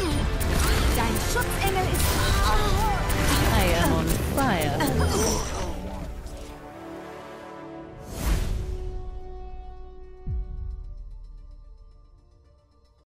Ugh.